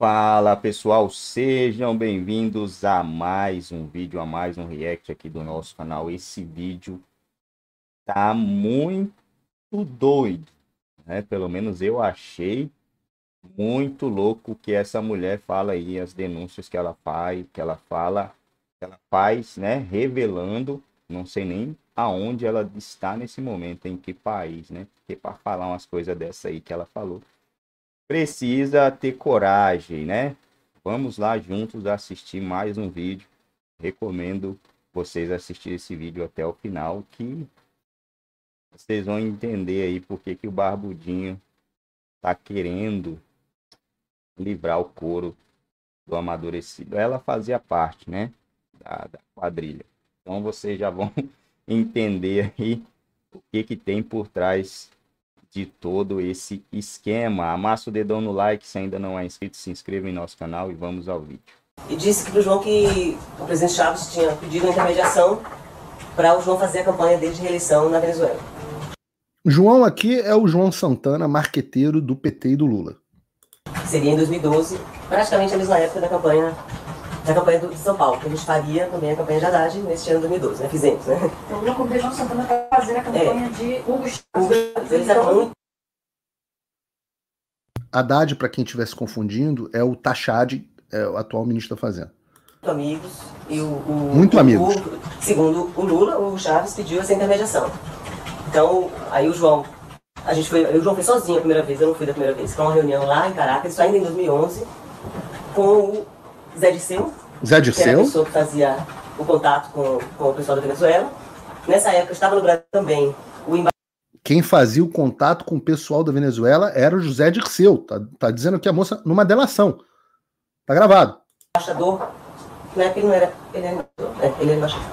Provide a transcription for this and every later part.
Fala pessoal, sejam bem-vindos a mais um vídeo, a mais um react aqui do nosso canal. Esse vídeo tá muito doido, né? Pelo menos eu achei muito louco que essa mulher fala aí, as denúncias que ela faz, que ela fala, que ela faz, né? Revelando, não sei nem aonde ela está nesse momento, em que país, né? Porque para falar umas coisas dessa aí que ela falou precisa ter coragem, né? Vamos lá juntos assistir mais um vídeo. Recomendo vocês assistirem esse vídeo até o final, que vocês vão entender aí por que, que o Barbudinho tá querendo livrar o couro do amadurecido. Ela fazia parte, né, da, da quadrilha. Então vocês já vão entender aí o que que tem por trás de todo esse esquema. Amassa o dedão no like se ainda não é inscrito, se inscreva em nosso canal e vamos ao vídeo. E disse para o João que o presidente Chaves tinha pedido a intermediação para o João fazer a campanha dele de reeleição na Venezuela. João aqui é o João Santana, marqueteiro do PT e do Lula. Seria em 2012, praticamente a mesma época da campanha da campanha do, de São Paulo, que a gente faria também a campanha de Haddad neste ano de 2012, né? Fizemos, né? Então, o João Santana para fazer a campanha é. de Hugo Chaves. Eles eram muito Haddad, para quem estivesse confundindo, é o Tachad, é o atual ministro da Fazenda. Muito amigos. E o, o Muito o, amigos. O, segundo o Lula, o Chaves pediu essa intermediação. Então, aí o João, a gente foi, o João foi sozinho a primeira vez, eu não fui da primeira vez. Foi uma reunião lá em Caracas, isso ainda em 2011, com o Zé Dirceu. Zé Dirceu. Que era a pessoa que fazia o contato com, com o pessoal da Venezuela. Nessa época estava no Brasil também o quem fazia o contato com o pessoal da Venezuela era o José Dirceu. Tá, tá dizendo que a moça numa delação. Tá gravado. Embaixador, na época ele não era. Ele era, é, ele era embaixador.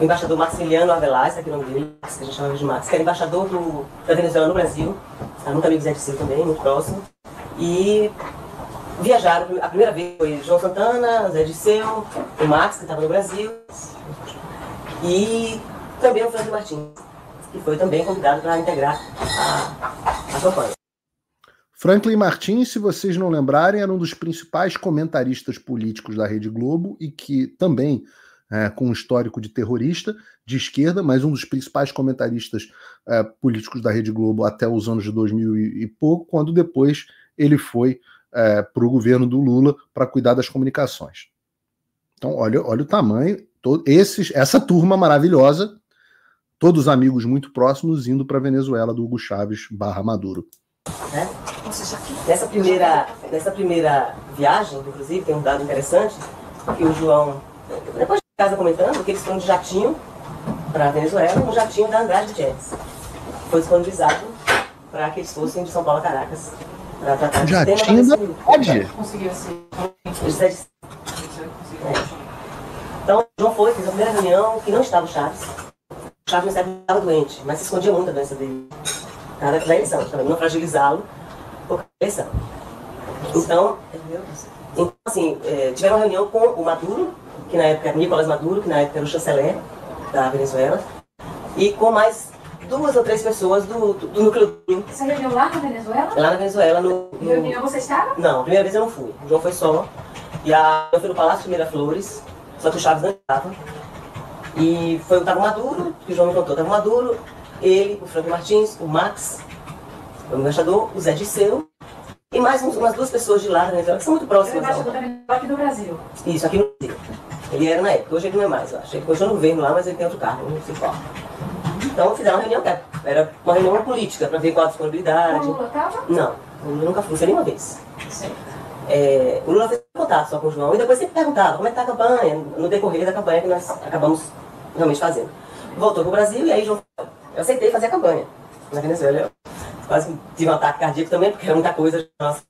O embaixador Marceliano Avelar, aqui é o nome dele, que a gente chama de Max, que era embaixador do, da Venezuela no Brasil. Era muito amigo do Zé Dirceu também, muito próximo. E viajaram, a primeira vez foi João Santana, Zé Dirceu, o Max, que estava no Brasil, e também o Franco Martins e foi também convidado para integrar a, a campanha. Franklin Martins, se vocês não lembrarem, era um dos principais comentaristas políticos da Rede Globo e que também, é, com um histórico de terrorista de esquerda, mas um dos principais comentaristas é, políticos da Rede Globo até os anos de 2000 e pouco, quando depois ele foi é, para o governo do Lula para cuidar das comunicações. Então, olha, olha o tamanho. Todo, esses, essa turma maravilhosa todos amigos muito próximos indo para Venezuela do Hugo Chávez barra Maduro. Nessa primeira, nessa primeira viagem, inclusive, tem um dado interessante, que o João, depois de casa comentando, que eles foram de jatinho para Venezuela, um jatinho da Andrade Jets. Foi disponibilizado para que eles fossem de São Paulo a Caracas. Jatinho da Andrade? Conseguiu assim. Então, o João foi, fez a primeira reunião, que não estava o Chaves, Chaves nessa estava doente, mas se escondia muito a doença dele. Cara, da eleição, para não fragilizá-lo por causa da eleição. Então, então assim, é, tiveram uma reunião com o Maduro, que na época era Nicolás Maduro, que na época era o chanceler da Venezuela, e com mais duas ou três pessoas do, do, do núcleo duro. Você reunião lá na Venezuela? Lá na Venezuela. No, no... Reunião você estava? Não, a primeira vez eu não fui. O João foi só. E a, eu fui no Palácio de Mira Flores, só que o Chaves não estava. E foi o Tavo Maduro, que o João me contou, Tavo Maduro, ele, o Franco Martins, o Max, o embaixador, o Zé Disseu, e mais uns, umas duas pessoas de lá da Venezuela, que são muito próximas. O embaixador aqui do Brasil. Isso, aqui no Brasil. Ele era na época, hoje ele não é mais, eu acho. Ele continua no governo lá, mas ele tem outro cargo, não sei qual. Então fizeram uma reunião, era uma reunião política, para ver qual a disponibilidade. O Lula estava? Não, o Lula nunca foi, foi nenhuma vez. É, o Lula fez contato só com o João e depois sempre perguntava como é que está a campanha, no decorrer da campanha que nós acabamos realmente fazendo. Voltou para o Brasil e aí eu aceitei fazer a campanha na Venezuela. Eu quase tive um ataque cardíaco também, porque era muita coisa. Nossa,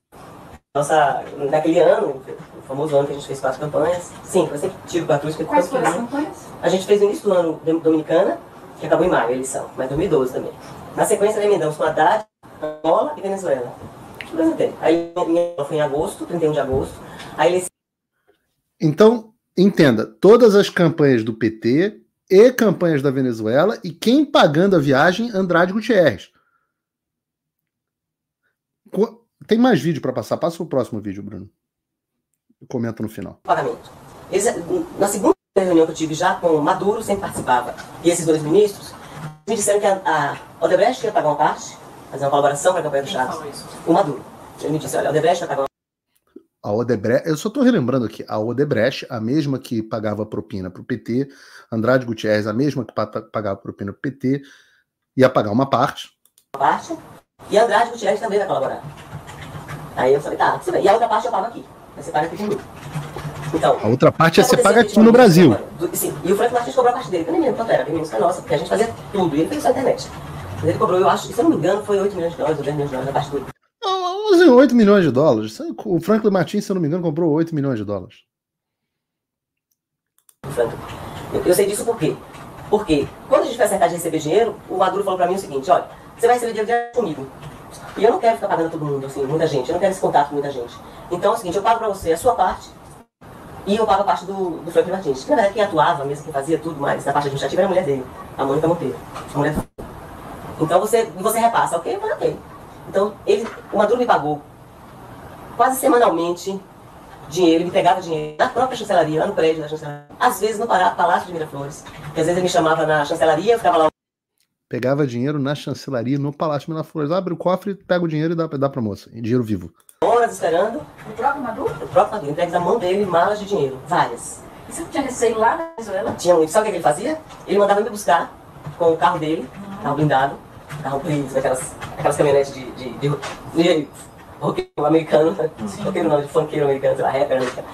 nossa, naquele ano, o famoso ano que a gente fez quatro campanhas. Sim, eu sempre tiro quatro Quais foram as campanhas? A gente fez no início do ano Dominicana, que acabou em maio a eleição, mas 2012 também. Na sequência, emendamos com Haddad, Angola e Venezuela. Tudo mesmo tempo. Aí foi em agosto, 31 de agosto. A eleição. Então, entenda, todas as campanhas do PT e campanhas da Venezuela e quem pagando a viagem, Andrade Gutierrez. Tem mais vídeo para passar. Passa o próximo vídeo, Bruno. comenta no final. Pagamento. Eles, na segunda reunião que eu tive já com Maduro, sempre participava, e esses dois ministros, me disseram que a, a Odebrecht ia pagar uma parte, fazer uma colaboração para a campanha do Chaves. O Maduro. Ele me disse, olha, a Odebrecht vai pagar uma a Odebrecht, eu só estou relembrando aqui, a Odebrecht, a mesma que pagava propina para o PT, Andrade Gutierrez, a mesma que pagava propina para o PT, ia pagar uma parte. Uma parte, e Andrade Gutierrez também vai colaborar. Aí eu falei, tá, e a outra parte eu pago aqui, você paga aqui comigo. Então, a outra parte é você paga aqui no Brasil. sim, e o Frank Martins cobrou a parte dele, eu nem lembro quanto era, bem menos que a nossa, porque a gente fazia tudo, e ele fez só a internet. Mas ele cobrou, eu acho, se eu não me engano, foi 8 milhões de dólares ou 10 milhões de dólares a parte dele. 8 milhões de dólares. O Franklin Martins, se eu não me engano, comprou 8 milhões de dólares. Eu sei disso por quê? Porque quando a gente foi acertar de receber dinheiro, o Maduro falou pra mim o seguinte, olha, você vai receber dinheiro comigo. E eu não quero ficar pagando todo mundo, assim, muita gente. Eu não quero esse contato com muita gente. Então é o seguinte, eu pago pra você a sua parte e eu pago a parte do, do Franklin Martins. Que na verdade quem atuava mesmo, quem fazia tudo mais na parte administrativa era a mulher dele, a Mônica Monteiro. A mulher Então você, você repassa, ok? Falei, ok. Então, ele, o Maduro me pagou quase semanalmente dinheiro, ele me pegava dinheiro na própria chancelaria, lá no prédio da chancelaria, às vezes no Palácio de Miraflores, e às vezes ele me chamava na chancelaria, eu ficava lá. Pegava dinheiro na chancelaria, no Palácio de Miraflores, abre o cofre, pega o dinheiro e dá, dá pra moça, dinheiro vivo. Horas esperando. O próprio Maduro? O próprio Maduro, entregue na mão dele malas de dinheiro, várias. E você não tinha receio lá na Venezuela? Tinha muito. Sabe o que ele fazia? Ele mandava me buscar com o carro dele, uhum. carro blindado, carro preto, aquelas, aquelas caminhonetes de, de, de, de roqueiro americano, roqueiro não, de funkeiro americano, sei lá, rapper americano.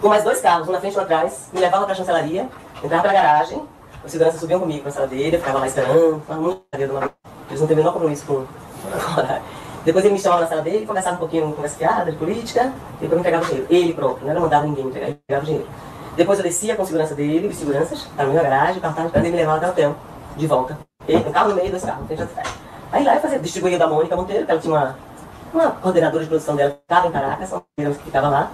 Com mais dois carros, um na frente e um atrás, me levava pra chancelaria, entrava pra garagem, os seguranças subiam comigo na sala dele, eu ficava lá esperando, ficava muito Eles não têm o menor compromisso com Depois ele me chamava na sala dele, conversava um pouquinho, conversa fiada, de política, e depois me entregava o dinheiro. Ele próprio, não era mandava ninguém entregar, ele entregava o dinheiro. Depois eu descia com a segurança dele, de seguranças, na garagem, o carro estava esperando, ele me levava até o hotel, de volta. Ele, um carro no meio, dois carros, frente atrás. Aí lá eu fazia, distribuía da Mônica Monteiro, que ela tinha uma, uma coordenadora de produção dela, que estava em Caracas, que ficava lá.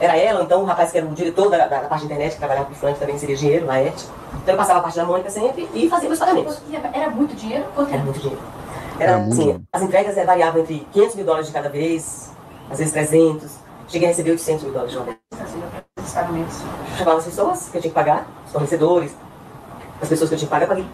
Era ela, então o rapaz que era o diretor da, da, da parte de internet, que trabalhava com o Frank, também seria dinheiro, Laerte. Então eu passava a parte da Mônica sempre e fazia os pagamentos. Era muito dinheiro? Quanto era muito dinheiro. Era, era assim, as entregas variavam entre 500 mil dólares de cada vez, às vezes 300. Cheguei a receber 800 mil dólares de uma vez. Chamava as pessoas que eu tinha que pagar, os fornecedores, as pessoas que eu tinha que pagar, eu paguei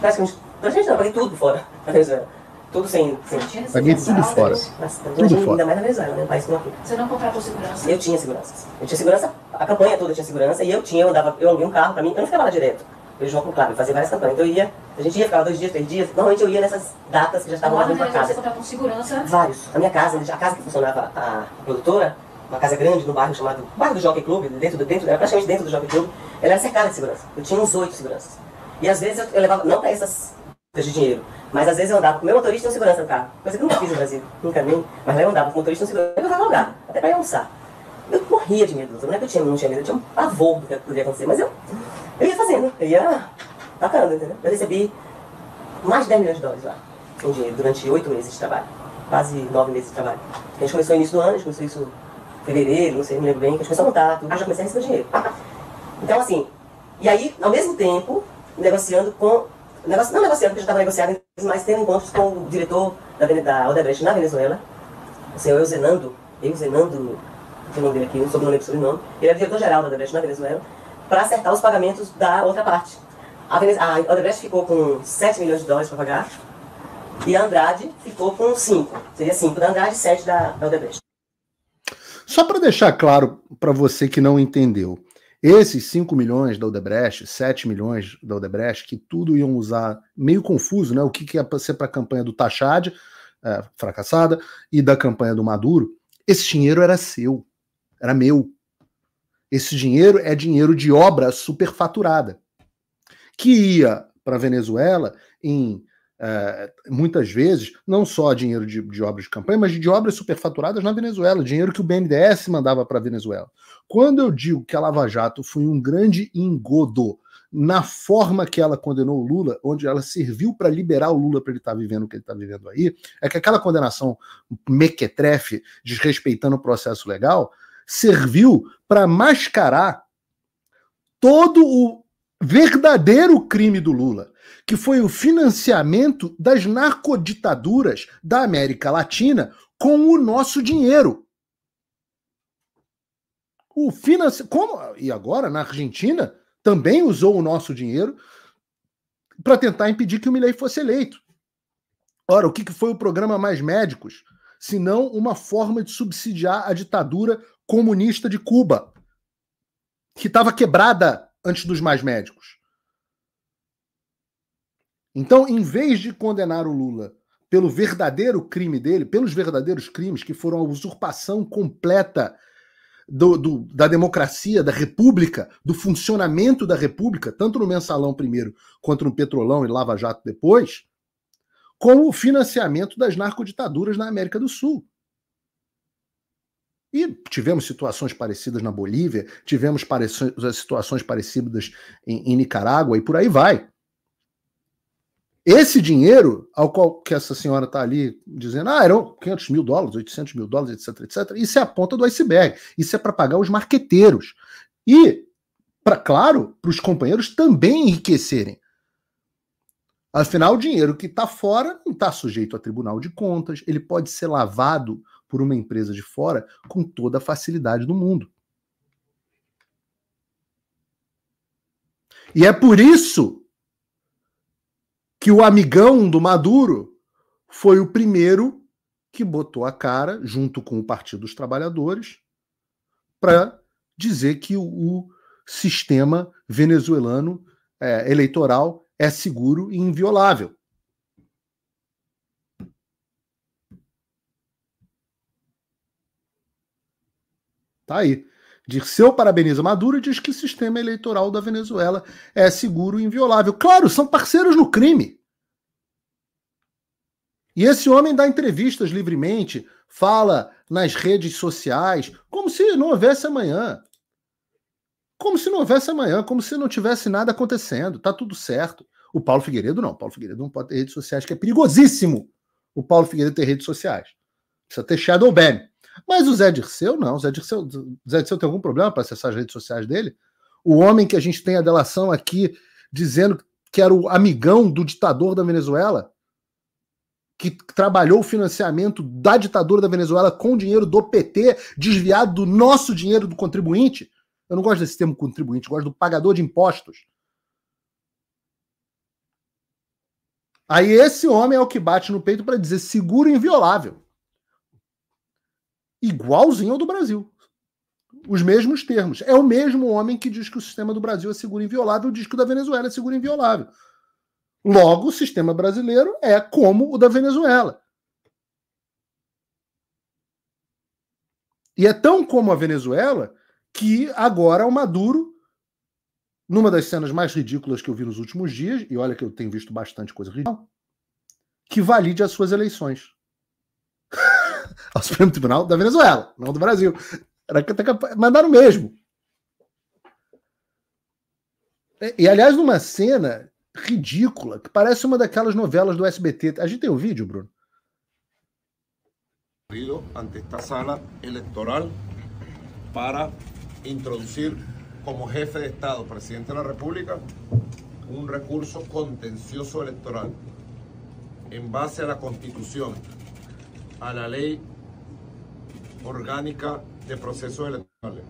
praticamente Pra gente não, paguei tudo fora da Venezuela. Tudo sem. sem... Paguei tudo fora. Nossa, tudo fora. Ainda mais na Venezuela, né? Um país como Você não contratou segurança? Eu tinha segurança. Eu tinha segurança, a campanha toda tinha segurança, e eu tinha, eu andava, eu aluguei um carro pra mim, eu não ficava lá direto. Eu João com claro, eu fazia várias campanhas. Então eu ia, a gente ia, ficava dois dias, três dias. Normalmente eu ia nessas datas que já estavam lá dentro da casa. Você contratou segurança? Vários. A minha casa, a casa que funcionava a produtora, uma casa grande no bairro chamado bairro do Jockey Club, dentro, do, dentro, era praticamente dentro do Jockey Club, ela era cercada de segurança. Eu tinha uns oito seguranças. E às vezes eu, eu levava, não para essas de dinheiro. Mas às vezes eu andava com o meu motorista e um segurança no carro. Coisa que eu nunca fiz no Brasil, nunca nem. Mas lá eu andava com o motorista e um segurança. Eu levava lugar, até para almoçar. Eu morria de medo, não é que eu tinha, não tinha medo, eu tinha um pavor do que podia acontecer, mas eu, fazendo, eu ia tacando, entendeu? Eu recebi mais de 10 milhões de dólares lá, em dinheiro, durante oito meses de trabalho, quase nove meses de trabalho. A gente começou no início do ano, a gente começou isso em fevereiro, não sei, não lembro bem, a gente começou a montar, tudo, já comecei a receber dinheiro. Então assim, e aí, ao mesmo tempo, negociando com não negociando, porque já estava negociando, mas tendo encontros com o diretor da, da Odebrecht na Venezuela, o senhor Eusenando, Eusenando, o nome dele aqui, o sobrenome e sobrenome, ele era diretor-geral da Odebrecht na Venezuela, para acertar os pagamentos da outra parte. A, a Odebrecht ficou com 7 milhões de dólares para pagar, e a Andrade ficou com 5. Seria 5 da Andrade e 7 da, da Odebrecht. Só para deixar claro para você que não entendeu, esses 5 milhões da Odebrecht, 7 milhões da Odebrecht, que tudo iam usar, meio confuso, né? O que, que ia ser para a campanha do Tachad, é, fracassada, e da campanha do Maduro, esse dinheiro era seu, era meu. Esse dinheiro é dinheiro de obra superfaturada, que ia para a Venezuela em é, muitas vezes, não só dinheiro de, de, obras de campanha, mas de obras superfaturadas na Venezuela, dinheiro que o BNDES mandava para a Venezuela. Quando eu digo que a Lava Jato foi um grande engodo na forma que ela condenou o Lula, onde ela serviu para liberar o Lula para ele estar tá vivendo o que ele está vivendo aí, é que aquela condenação mequetrefe, desrespeitando o processo legal, serviu para mascarar todo o verdadeiro crime do Lula, que foi o financiamento das narcoditaduras da América Latina com o nosso dinheiro. o finance... como e agora na Argentina também usou o nosso dinheiro para tentar impedir que o Milei fosse eleito. Ora, o que foi o programa Mais Médicos? Senão uma forma de subsidiar a ditadura comunista de Cuba, que estava quebrada antes dos Mais Médicos. Então, em vez de condenar o Lula pelo verdadeiro crime dele, pelos verdadeiros crimes, que foram a usurpação completa do, do, da democracia, da república, do funcionamento da república, tanto no mensalão primeiro, quanto no petrolão e Lava Jato depois, com o financiamento das narcoditaduras na América do Sul. E tivemos situações parecidas na Bolívia, tivemos situações parecidas em, em Nicarágua e por aí vai. Esse dinheiro, ao qual que essa senhora está ali dizendo, ah, eram 500 mil dólares, 800 mil dólares, etc, etc, isso é a ponta do iceberg. Isso é para pagar os marqueteiros. E, para claro, para os companheiros também enriquecerem. Afinal, o dinheiro que está fora não está sujeito a tribunal de contas, ele pode ser lavado por uma empresa de fora com toda a facilidade do mundo. E é por isso que o amigão do Maduro foi o primeiro que botou a cara, junto com o Partido dos Trabalhadores, para dizer que o, sistema venezuelano é, eleitoral é seguro e inviolável. Tá aí. Dirceu parabeniza Maduro e diz que o sistema eleitoral da Venezuela é seguro e inviolável. Claro, são parceiros no crime. E esse homem dá entrevistas livremente, fala nas redes sociais, como se não houvesse amanhã. Como se não houvesse amanhã, como se não tivesse nada acontecendo, tá tudo certo. O Paulo Figueiredo não, o Paulo Figueiredo não pode ter redes sociais, que é perigosíssimo o Paulo Figueiredo ter redes sociais. Precisa ter shadow ban. Mas o Zé Dirceu, não. O Zé Dirceu, Zé Dirceu tem algum problema para acessar as redes sociais dele? O homem que a gente tem a delação aqui dizendo que era o amigão do ditador da Venezuela, que trabalhou o financiamento da ditadura da Venezuela com dinheiro do PT, desviado do nosso dinheiro do contribuinte. Eu não gosto desse termo contribuinte, gosto do pagador de impostos. Aí esse homem é o que bate no peito para dizer seguro inviolável igualzinho ao do Brasil. Os mesmos termos. É o mesmo homem que diz que o sistema do Brasil é seguro e inviolável, diz que o da Venezuela é seguro e inviolável. Logo, o sistema brasileiro é como o da Venezuela. E é tão como a Venezuela que agora o Maduro, numa das cenas mais ridículas que eu vi nos últimos dias, e olha que eu tenho visto bastante coisa ridícula, que valide as suas eleições ao Supremo Tribunal da Venezuela, não do Brasil. Era que mandaram mesmo. E, aliás, numa cena ridícula, que parece uma daquelas novelas do SBT. A gente tem o um vídeo, Bruno? ante esta sala electoral para introducir como jefe de Estado, presidente de la República, un recurso contencioso electoral en base a la Constitución, a la ley orgánica de procesos electorales,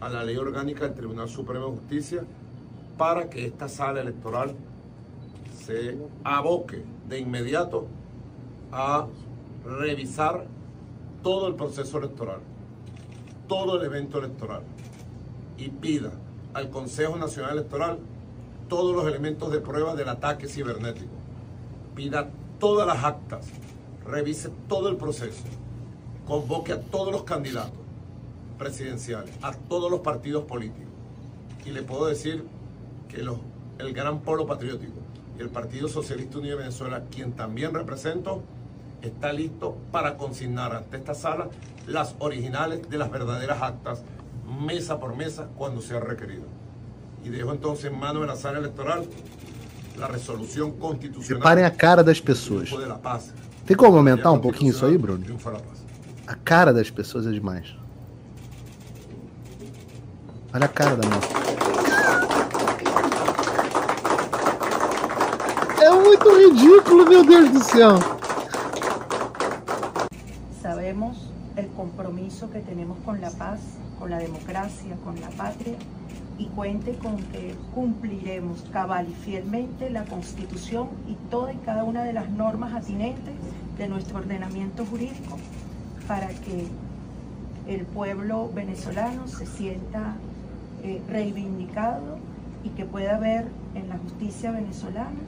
a la ley orgánica del Tribunal Supremo de Justicia, para que esta sala electoral se aboque de inmediato a revisar todo el proceso electoral, todo el evento electoral y pida al Consejo Nacional Electoral todos los elementos de prueba del ataque cibernético. Pida todas las actas, revise todo el proceso convoque a todos los candidatos presidenciales, a todos los partidos políticos. Y le puedo decir que los, el gran polo patriótico y el Partido Socialista Unido de Venezuela, quien también represento, está listo para consignar ante esta sala las originales de las verdaderas actas, mesa por mesa, cuando sea requerido. Y dejo entonces en manos de la sala electoral la resolución constitucional. Reparem a cara das pessoas. Tem como aumentar um pouquinho isso aí, Bruno? A cara das pessoas é demais. Olha a cara da moça. É muito ridículo, meu Deus do céu. Sabemos el compromiso compromiso que tenemos con la paz, con la democracia, con la patria y cuente con que cumpliremos cabal y fielmente la Constitución y toda y cada una de las normas atinentes de nuestro ordenamiento jurídico para que el pueblo venezolano se sienta eh, reivindicado y que pueda ver en la justicia venezolana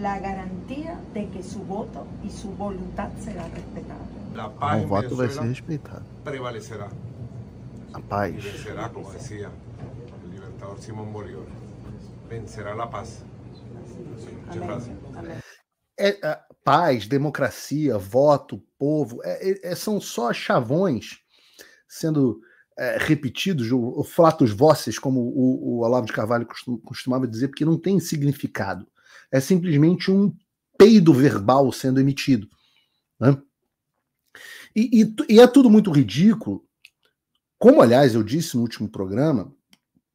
la garantía de que su voto y su voluntad será respetada. La paz O en Venezuela prevalecerá. A paz. Vencerá, como decía el libertador Simón Bolívar. Vencerá la paz. É, é, paz, democracia, voto, povo, é, é, é, são só chavões sendo é, repetidos, o, o flatus voces, como o, o Olavo de Carvalho costum- costumava dizer, porque não tem significado. É simplesmente um peido verbal sendo emitido. né? E, e e é tudo muito ridículo, como aliás eu disse no último programa,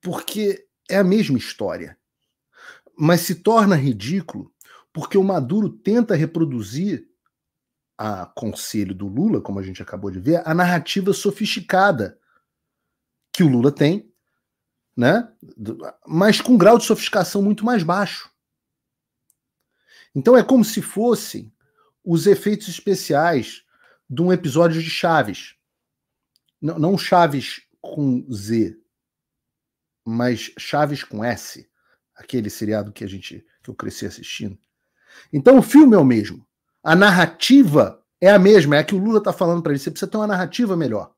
porque é a mesma história. Mas se torna ridículo porque o Maduro tenta reproduzir a conselho do Lula, como a gente acabou de ver, a narrativa sofisticada que o Lula tem, né? Mas com um grau de sofisticação muito mais baixo. Então é como se fossem os efeitos especiais de um episódio de Chaves. Não, não Chaves com Z, mas Chaves com S, aquele seriado que a gente que eu cresci assistindo. Então o filme é o mesmo. A narrativa é a mesma, é a que o Lula está falando para ele. Você precisa ter uma narrativa melhor.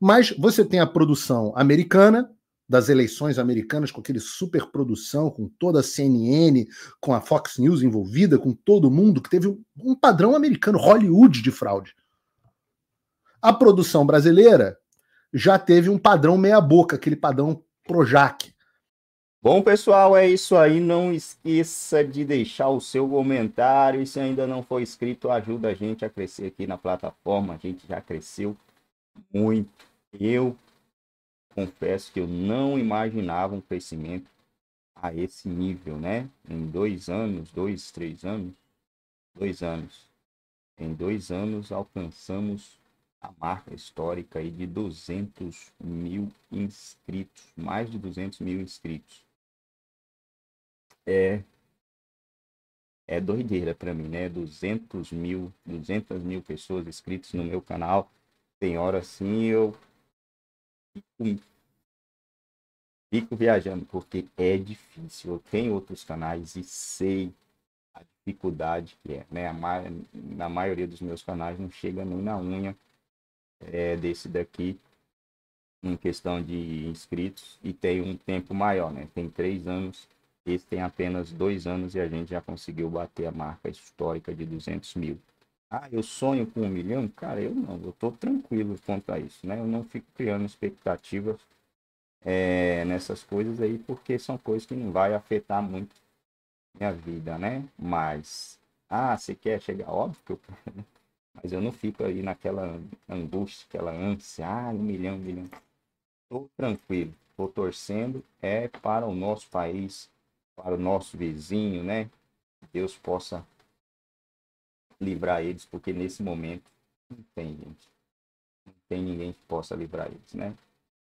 Mas você tem a produção americana, das eleições americanas, com aquele super produção, com toda a CNN, com a Fox News envolvida, com todo mundo, que teve um padrão americano, Hollywood de fraude. A produção brasileira já teve um padrão meia-boca, aquele padrão Projac. Bom, pessoal, é isso aí. Não esqueça de deixar o seu comentário. E se ainda não for inscrito, ajuda a gente a crescer aqui na plataforma. A gente já cresceu muito. Eu confesso que eu não imaginava um crescimento a esse nível, né? Em dois anos, dois, três anos, dois anos. Em dois anos alcançamos a marca histórica aí de 200 mil inscritos, mais de 200 mil inscritos é é doideira para mim, né? 200 mil, 200 mil pessoas inscritas no meu canal. Tem hora assim eu fico, fico viajando porque é difícil. Eu tenho outros canais e sei a dificuldade que é, né? A na maioria dos meus canais não chega nem na unha é, desse daqui em questão de inscritos e tem um tempo maior, né? Tem três anos esse tem apenas dois anos e a gente já conseguiu bater a marca histórica de 200 mil. Ah, eu sonho com um milhão? Cara, eu não, eu tô tranquilo quanto a isso, né? Eu não fico criando expectativas é, nessas coisas aí, porque são coisas que não vai afetar muito minha vida, né? Mas, ah, você quer chegar? Óbvio que eu quero, né? Mas eu não fico aí naquela angústia, aquela ânsia, ah, um milhão, um milhão. Tô tranquilo, tô torcendo, é para o nosso país, para o nosso vizinho, né? Deus possa livrar eles, porque nesse momento não tem gente. Não tem ninguém que possa livrar eles, né?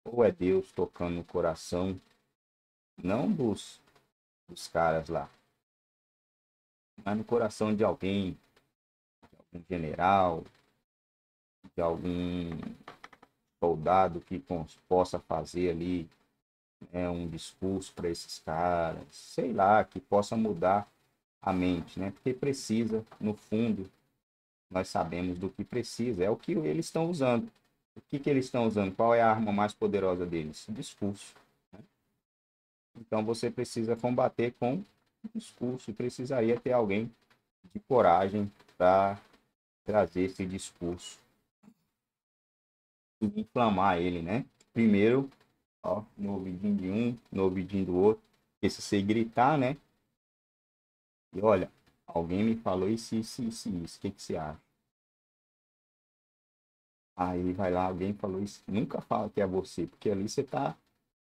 Ou é Deus tocando no coração, não dos, dos caras lá, mas no coração de alguém, algum general, de algum soldado que possa fazer ali né, um discurso para esses caras, sei lá, que possa mudar a mente, né? Porque precisa, no fundo, nós sabemos do que precisa, é o que eles estão usando. O que, que eles estão usando? Qual é a arma mais poderosa deles? Discurso. né? Então você precisa combater com discurso precisaria ter alguém de coragem para trazer esse discurso e inflamar ele, né? Primeiro ó, no ouvidinho de um, no ouvidinho do outro. Porque se você gritar, né? E olha, alguém me falou isso, isso, isso, isso. O que, que você acha? Aí vai lá, alguém falou isso. Nunca fala que é você, porque ali você tá.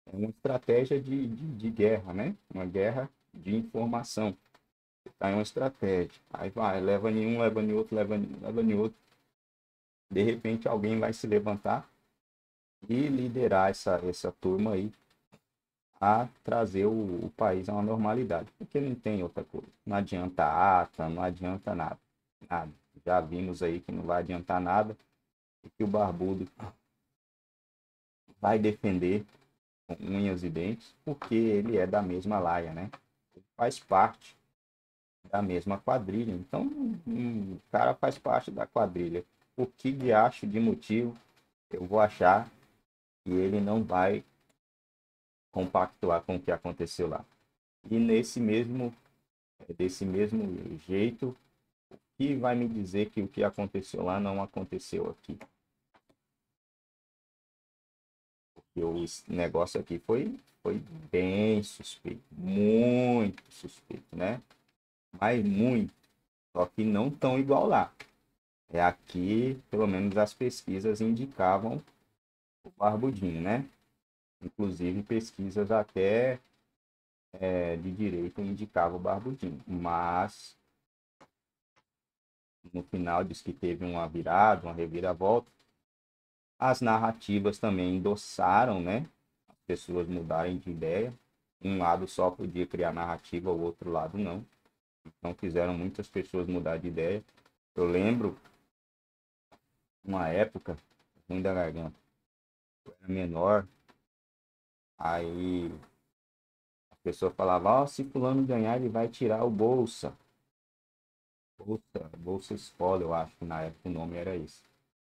É uma estratégia de, de, de guerra, né? Uma guerra de informação. Tá em uma estratégia. Aí vai, leva em um, leva em outro, leva em, leva em outro. de repente alguém vai se levantar e liderar essa, essa turma aí a trazer o, o, país a uma normalidade, porque não tem outra coisa. Não adianta ata, não adianta nada. Nada. Já vimos aí que não vai adiantar nada e que o barbudo vai defender com unhas e dentes, porque ele é da mesma laia, né? Faz parte da mesma quadrilha. Então, um, o cara faz parte da quadrilha. O que de acho de motivo eu vou achar que ele não vai compactuar com o que aconteceu lá. E nesse mesmo desse mesmo jeito, o que vai me dizer que o que aconteceu lá não aconteceu aqui? Porque o negócio aqui foi foi bem suspeito, muito suspeito, né? Mas muito, só que não tão igual lá. É aqui, pelo menos as pesquisas indicavam o barbudinho, né? Inclusive pesquisas até é, de direito indicavam o Barbudinho. Mas no final diz que teve uma virada, uma reviravolta. As narrativas também endossaram, né? As pessoas mudarem de ideia. Um lado só podia criar narrativa, o outro lado não. Então fizeram muitas pessoas mudar de ideia. Eu lembro uma época, ruim da garganta, eu era menor, Aí a pessoa falava, ó, oh, se fulano ganhar, ele vai tirar o bolsa. Bolsa, bolsa escola, eu acho que na época o nome era esse.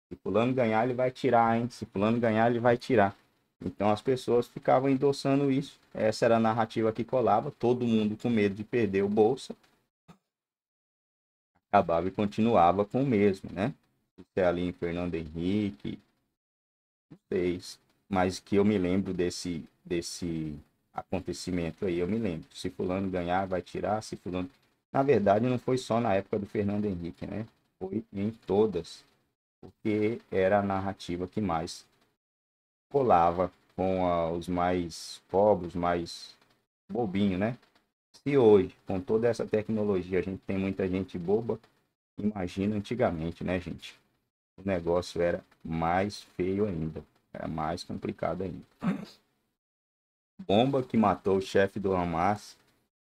Se fulano ganhar, ele vai tirar, hein? Se fulano ganhar, ele vai tirar. Então as pessoas ficavam endossando isso. Essa era a narrativa que colava, todo mundo com medo de perder o bolsa. Acabava e continuava com o mesmo, né? É ali em Fernando Henrique. Não sei mas que eu me lembro desse, desse acontecimento aí, eu me lembro. Se fulano ganhar, vai tirar, se fulano... Na verdade, não foi só na época do Fernando Henrique, né? Foi em todas, porque era a narrativa que mais colava com a, os mais pobres, mais bobinho, né? Se hoje, com toda essa tecnologia, a gente tem muita gente boba, imagina antigamente, né, gente? O negócio era mais feio ainda. É mais complicado ainda. Bomba que matou o chefe do Hamas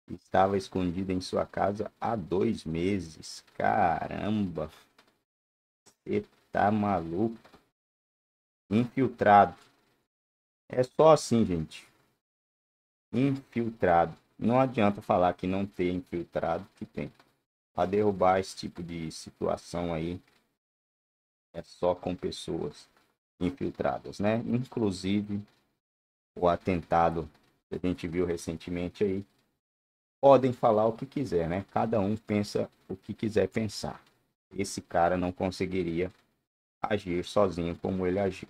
estava escondida em sua casa há dois meses. Caramba! Você tá maluco? Infiltrado. É só assim, gente. Infiltrado. Não adianta falar que não tem infiltrado, que tem. Para derrubar esse tipo de situação aí, é só com pessoas infiltradas, né? Inclusive o atentado que a gente viu recentemente aí, podem falar o que quiser, né? Cada um pensa o que quiser pensar. Esse cara não conseguiria agir sozinho como ele agiu.